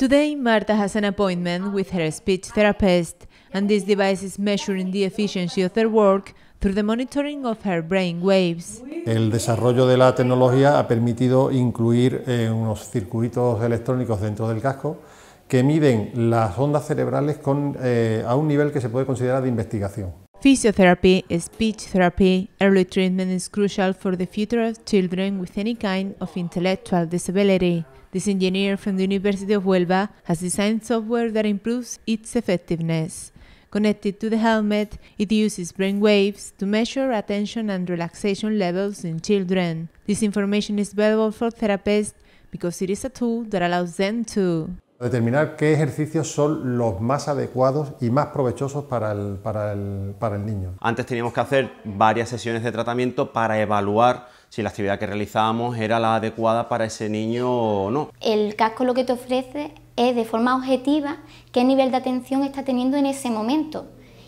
Today, Marta has an appointment with her speech therapist, and this device is measuring the efficiency of their work through the monitoring of her brain waves. El desarrollo de la tecnología ha permitido incluir eh, unos circuitos electrónicos dentro del casco que miden las ondas cerebrales eh, a un nivel que se puede considerar de investigación. Physiotherapy, speech therapy, early treatment is crucial for the future of children with any kind of intellectual disability. This engineer from the University of Huelva has designed software that improves its effectiveness. Connected to the helmet, it uses brain waves to measure attention and relaxation levels in children. This information is valuable for therapists because it is a tool that allows them to Determinar qué ejercicios son los más adecuados y más provechosos para el, para, el, para el, niño. Antes teníamos que hacer varias sesiones de tratamiento para evaluar si la actividad que realizábamos era la adecuada para ese niño o no. El casco lo que te ofrece es de forma objetiva qué nivel de atención está teniendo en ese momento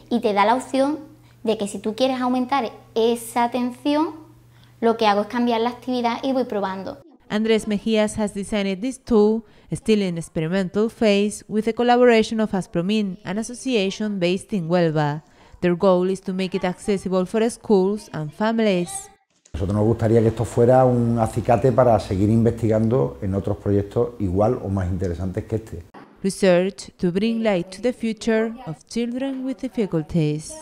y te da la opción de que si tú quieres aumentar esa atención, lo que hago es cambiar la actividad y voy probando. Andrés Mejías has designed this tool, still in experimental phase, with the collaboration of Aspromin, an association based in Huelva. Their goal is to make it accessible for schools and families. Nosotros nos gustaría que esto fuera un acicate para seguir investigando en otros proyectos igual o más interesantes que este. Research to bring light to the future of children with difficulties.